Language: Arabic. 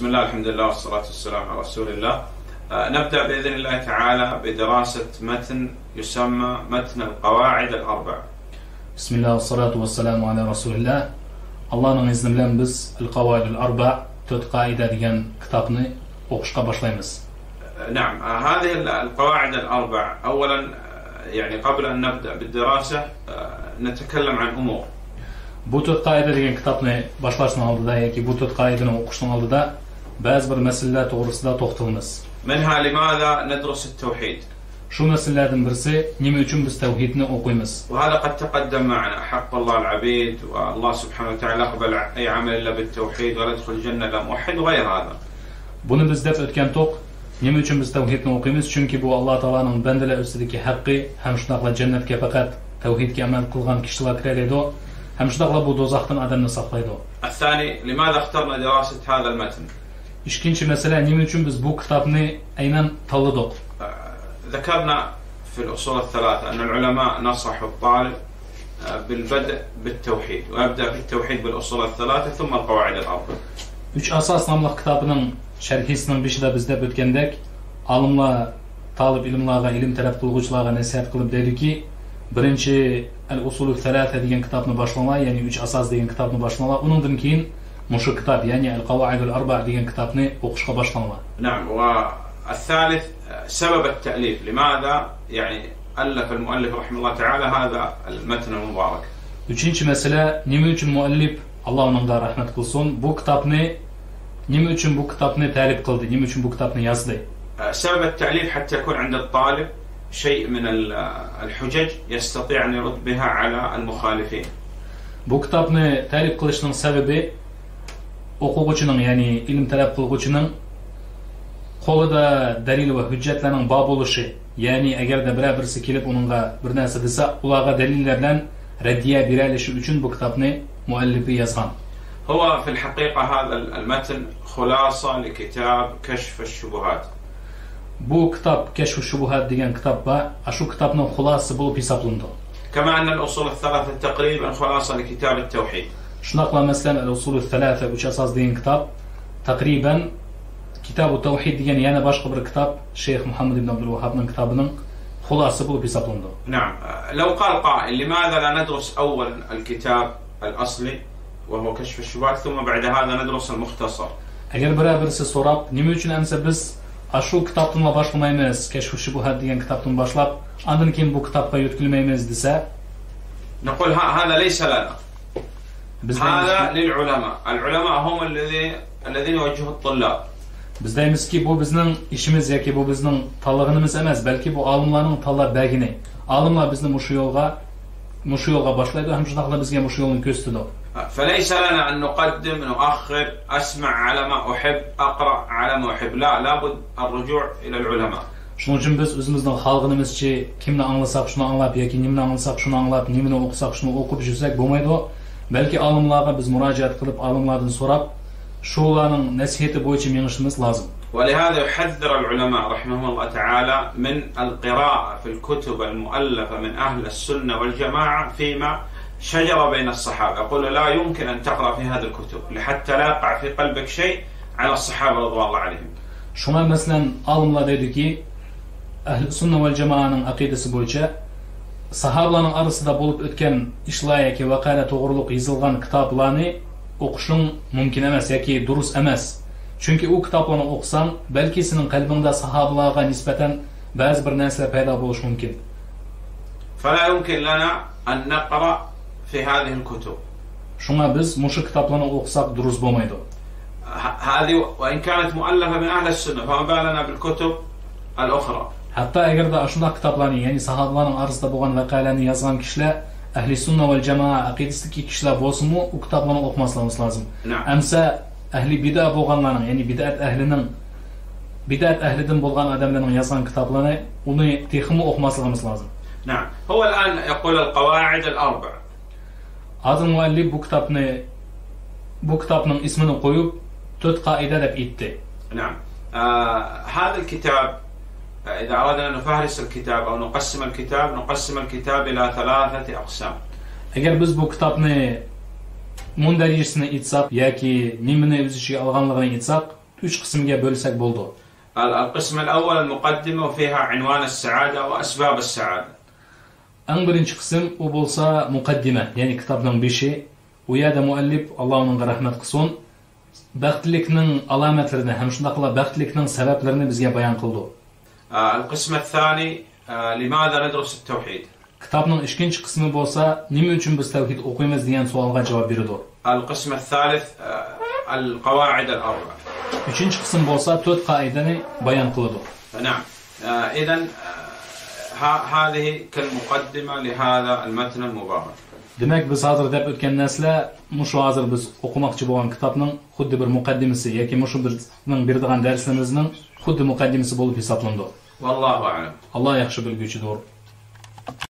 بسم الله الحمد لله والصلاة والسلام على رسول الله. آه، نبدأ بإذن الله تعالى بدراسة متن يسمى متن القواعد الأربع. بسم الله والصلاة والسلام على رسول الله. Allah'ın izniyle biz El-Kavaidul Arba 4 kaide degan kitobni o'qishga boshlaymiz. آه، نعم آه، هذه القواعد الأربع. أولا يعني قبل أن نبدأ بالدراسة نتكلم عن أمور. Bu 4 qoida degan kitobni boshlashdan oldida yoki bu 4 qoidani o'qishdan oldida بعض المسائل تورسدا توختلمس منها لماذا ندرس التوحيد شو مسألة برسة نمتشون بستوحيدنا أقيمس وهذا قد تقدم معنا حق الله العبيد والله سبحانه وتعالى قبل أي عمل إلا بالتوحيد ولا يدخل الجنة لا موحد وغير هذا بنا بزدف أتكن توق نمتشون بستوحيدنا أقيمس شون كي بو الله تعالى من بندلة أستدكي حقي همش نقل الجنة كي فقط توحيد كي عمل كل غام كشلا كريدو همش نقل بو دوزاختن عدن نصفيدو الثاني لماذا اخترنا دراسة هذا المتن ikkinchi masala nima uchun biz bu kitobni aynan tanladik آه، ذكرنا في الأصول الثلاثة أن العلماء نصحوا الطالب آه، بالبدء بالتوحيد ويبدأ بالتوحيد بالأصول الثلاثة ثم القواعد الأربع uch asos nomli kitobining sharhisining beshida biz deb o'tgandek olimlar tolib ilmlarga ilm talab qilguvchilarga nasihat qilib dediki birinchi al usulu talata degan kitobni boshlanglar ya'ni uch asos degan kitobni boshlanglar undan keyin kitob ya'ni al qavoidul arba degan kitobni o'qishga boshlanglar نعم والثالث آه، سبب التأليف لماذا يعني ألف المؤلف رحمه الله تعالى هذا المتن المبارك uchinchi masala nima uchun muallif alloh unga rahmat qilsin bu kitobni nima uchun bu kitobni ta'lif qildi nima uchun bu آه، سبب التأليف حتى يكون عند الطالب شيء من ال- آه، الحجج يستطيع أن يرد بها على المخالفين bu kitobni ta'lif qilishning sababi o'quvchining ya'ni ilm talab qilguvchining qo'lida dalil va hujjatlarning bor bo'lishi ya'ni agarda biror birisi kelib uningga bir narsa desa ularga dalillar bilan raddiya bera olishi uchun bu kitobni muallifi yozgan هو في الحقيقة هذا المتن خلاصة لكتاب كشف الشبهات bu kitob kashfu shubuhat degan kitob bor shu kitobning xulosasi bo'lib hisoblandi كما أن الأصول الثلاثة تقريبا خلاصة لكتاب التوحيد شنقل مثلا الاصول الثلاثة وش أساس دين كتاب تقريبا كتاب التوحيد دي يعني باش قبر كتاب شيخ محمد بن عبد الوهاب من كتابنا. خلاص ابو بيسابوندو نعم. لو قال قائل لماذا لا ندرس اول الكتاب الأصلي وهو كشف الشبهات ثم بعد هذا ندرس المختصر؟ اگر برای برس سوراب نمی اچن بس أشو کتابتون باش کلمه ایمز کشف شبهات دیگن کتابتون باش لاب أندن کم بو کتاب قیود کلمه ایمز دیسه نقول هذا ليس لنا. هذا للعلماء. العلماء هم الذين الذين يوجهوا الطلاب. بس دايما سكي بو بزنن إشمز يا كي بو بزنن طلقنا مس أمس بل كي بو عالم لانو طلا بعدين عالم لا بزنن مشيوغا مشيوغا باش لايدو هم شنقلا بزنن مشيوغن كستلو فليس لنا أن نقدم نؤخر أسمع على ما أحب أقرأ على ما أحب. لا لابد الرجوع إلى العلماء. شنو جنب بس أزمزنا خالقنا مس شيء كمنا أنلا شنو أنلا بيا كي نمنا شنو أنلا بنمنا أوك شنو أوك بجوزك بومايدو balki olimlarga biz murojaat qilib olimlardan so'rab shularning nasihati bo'yicha mengishimiz lozim. ولهذا يحذر العلماء رحمهم الله تعالى من القراءة في الكتب المؤلفة من أهل السنة والجماعة فيما شجر بين الصحابة. يقول لا يمكن أن تقرأ في هذه الكتب لحتى لا يقع في قلبك شيء على الصحابة رضوان الله عليهم. shunga masalan olimlar deydiki ahli sunna jamoaning aqidasi bo'yicha sahobalarning orasida bo'lib o'tgan ishlar yoki voqealar to'g'riliq yozilgan kitoblarni o'qishing mumkin emas yoki durust emas chunki u kitoblarni o'qisang balki sening qalbingda sahobalarga nisbatan ba'zi bir narsalar paydo bo'lishi mumkin فلا يمكن لنا أن نقرأ في هذه الكتب shunga biz mushu kitoblarni o'qisak durust bo'lmaydi ه- هذه وإن كانت مؤلفة من أهل السنة فما بالنا بالكتب الأخرى hatto agarda shunday kitoblarni ya'ni sahobalarning orasida bo'lgan voqealarni yozgan kishilar ahli sunna val jamoa aqidasidagi kishilar bo'lsinmi u kitoblarni o'qimasligimiz lozim نعم amsa ahli bida bo'lganlarning ya'ni bidat ahlining bidat ahlidan bo'lgan odamlarning yozgan kitoblarini uni texmi o'qimasligimiz lozim نعم هو الآن يقول القواعد الأربع hozir muallif bu kitobni bu kitobning ismini qo'yib to'rt qoida deb aytdi نعم آه هذا الكتاب آه، إذا أردنا أن نفهرس الكتاب أو نقسم الكتاب نقسم الكتاب إلى ثلاثة أقسام. Eğer biz bu kitabını mundarijisini itsak, ya ki nimini özüşü alganlığını itsak, üç kısımge bölsek buldu. القسم الأول المقدمة وفيها عنوان السعادة وأسباب السعادة. أن برنش قسم مقدمة يعني كتابنا بشي ويا ده مؤلف الله من رحمة قصون بختلكنا علامات لنا همشنا قلا بختلكنا سبب لنا بزيا بيان قلدو. القسم الثاني آه، لماذا ندرس التوحيد Kitobning ikkinchi qismi bo'lsa, nima uchun biz tavhid o'qiymiz degan savolga javob beradi. القسم الثالث آه، القواعد الأربع Uchinchi qism bo'lsa, to'rt qoidani bayon qiladi. نعم إذا هذه كالمقدمة لهذا المتن المبارك Demak, biz hozir deb o'tgan narsalar mushu hozir biz o'qimoqchi bo'lgan kitobning xuddi bir muqaddimasi yoki mushu bizning beradigan darsimizning xuddi muqaddimasi bo'lib hisoblandi. والله أعلم Alloh yaxshi bilguvchidir.